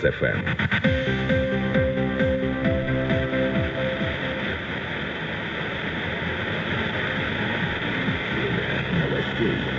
Hits FM. Three.